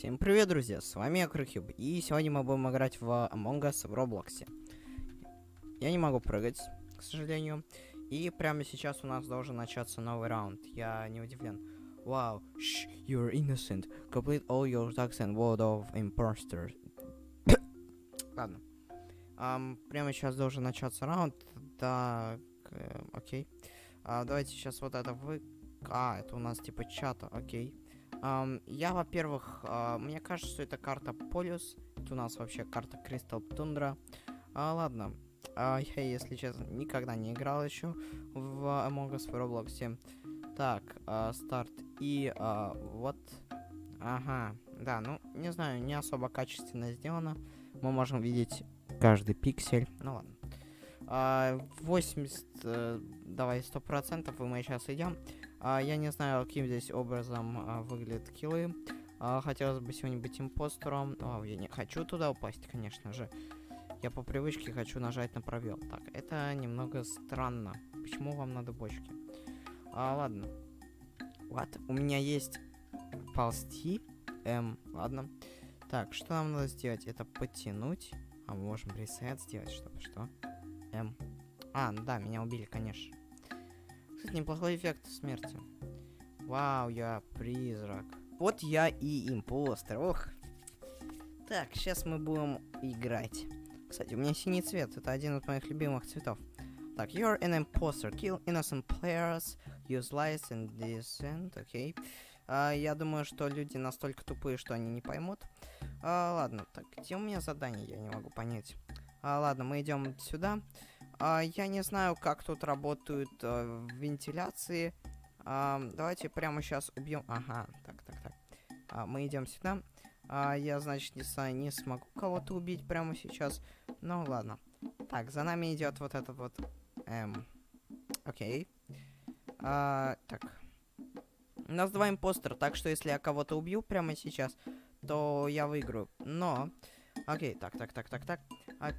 Всем привет, друзья, с вами Акрохюб, и сегодня мы будем играть в Among Us в Роблоксе. Я не могу прыгать, к сожалению, и прямо сейчас у нас должен начаться новый раунд, я не удивлен. Вау, shh, you're innocent, complete all your tasks and world of imposters. Ладно. Ам, прямо сейчас должен начаться раунд, так, э, окей. А, давайте сейчас вот это вы... А, это у нас типа чата, окей. Ам, я, во-первых, а, мне кажется, что это карта Полюс. Это у нас вообще карта Кристал Тундра. А, ладно. А, я, если честно, никогда не играл еще в Among Us в Роблоксе. Так, а, старт. И а, вот. Ага. Да, ну, не знаю, не особо качественно сделано. Мы можем видеть каждый пиксель. Ну ладно. А, 80, э, давай, 100% и мы сейчас идем. А, я не знаю, каким здесь образом а, выглядят киллы. А, хотелось бы сегодня быть импостером. О, я не хочу туда упасть, конечно же. Я по привычке хочу нажать на пробел. Так, это немного странно. Почему вам надо бочки? А, ладно. Вот, у меня есть ползти. М, ладно. Так, что нам надо сделать? Это потянуть. А мы можем ресет сделать, чтобы что? М. А, ну да, меня убили, конечно. Кстати, неплохой эффект смерти. Вау, я призрак. Вот я и импостер. Ох. Так, сейчас мы будем играть. Кстати, у меня синий цвет. Это один из моих любимых цветов. Так, you're an imposter. Kill innocent players. Use lies and descent. Окей. А, я думаю, что люди настолько тупые, что они не поймут. А, ладно, так, где у меня задание? Я не могу понять. А, ладно, мы идем сюда. А, я не знаю, как тут работают а, вентиляции. А, давайте прямо сейчас убьем. Ага, так, так, так. А, мы идем сюда. А, я, значит, не, с- не смогу кого-то убить прямо сейчас. Ну, ладно. Так, за нами идет вот этот вот. Эм. Окей. А, так. У нас два импостера, так что если я кого-то убью прямо сейчас, то я выиграю. Но. Окей, так, так, так, так, так. А.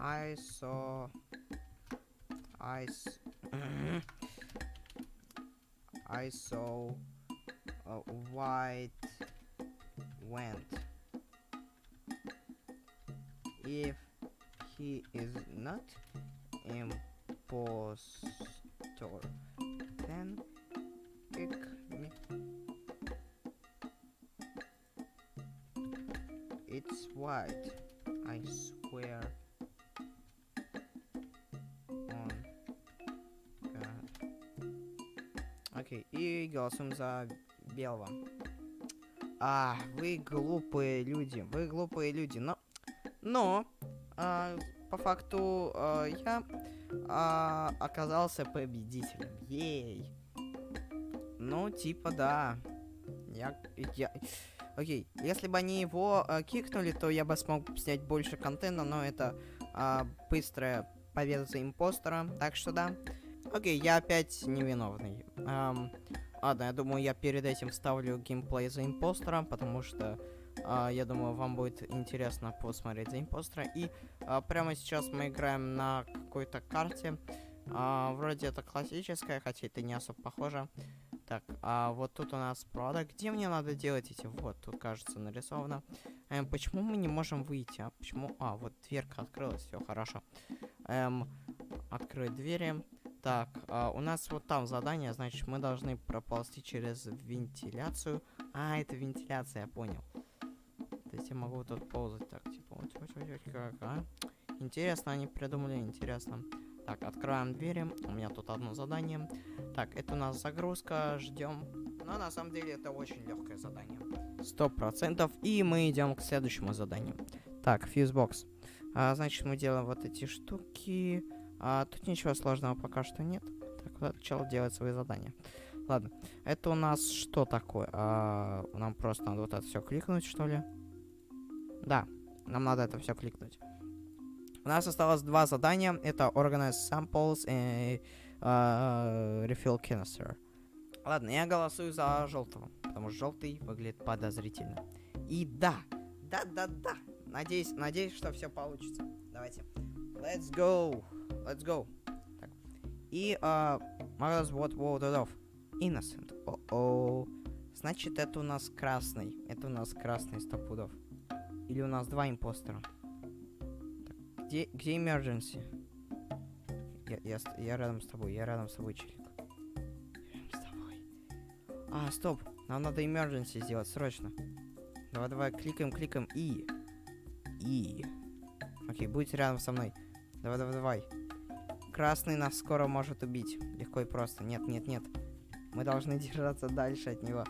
I saw. I. I saw a white went. If he is not impostor, then kick me. It's white. I swear Окей, и голосуем за белого. А, вы глупые люди, вы глупые люди, но... Но, а, по факту, а, я а, оказался победителем. Ей. Ну, типа, да. Я... я... Окей, если бы они его а, кикнули, то я бы смог снять больше контента, но это а, быстрая победа за импостера, так что да. Окей, я опять невиновный. Ам, ладно, я думаю, я перед этим вставлю геймплей за импостера, потому что а, я думаю, вам будет интересно посмотреть за импостера. И а, прямо сейчас мы играем на какой-то карте. А, вроде это классическая, хотя это не особо похоже. Так, а вот тут у нас правда. Где мне надо делать эти? Вот, тут кажется нарисовано. Эм, почему мы не можем выйти? А почему? А, вот дверка открылась, все хорошо. Эм, открыть двери. Так, а, у нас вот там задание, значит, мы должны проползти через вентиляцию. А, это вентиляция, я понял. То есть я могу тут ползать так, типа, вот, вот, вот, вот, как, а? Интересно, они придумали, интересно. Так, открываем двери. У меня тут одно задание. Так, это у нас загрузка, ждем. Но на самом деле это очень легкое задание. Сто процентов. И мы идем к следующему заданию. Так, фьюзбокс. А, значит, мы делаем вот эти штуки. А, тут ничего сложного пока что нет. Так, вот начал делать свои задания. Ладно, это у нас что такое? А, нам просто надо вот это все кликнуть, что ли? Да, нам надо это все кликнуть. У нас осталось два задания. Это Organize Samples и а, Refill Canister. Ладно, я голосую за желтого, потому что желтый выглядит подозрительно. И да, да-да-да. Надеюсь, надеюсь, что все получится. Давайте. Let's go. Let's go. Так. И, а, Магнус вот off. Innocent. О-о. Значит, это у нас красный. Это у нас красный сто пудов. Или у нас два импостера. Так, где, где emergency? Я, я, я рядом с тобой, я рядом с тобой, челик. Рядом с тобой. А, стоп. Нам надо emergency сделать, срочно. Давай, давай, кликаем, кликаем. И. И. Окей, будете рядом со мной. Давай, давай, давай. Красный нас скоро может убить. Легко и просто. Нет, нет, нет. Мы должны держаться дальше от него.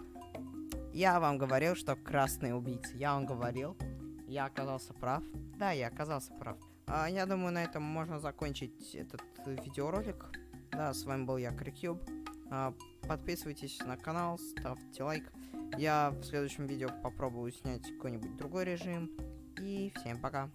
Я вам говорил, что красный убийца. Я вам говорил. Я оказался прав. Да, я оказался прав. А, я думаю, на этом можно закончить этот видеоролик. Да, с вами был я, Крикюб. А, подписывайтесь на канал, ставьте лайк. Я в следующем видео попробую снять какой-нибудь другой режим. И всем пока.